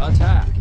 Attack!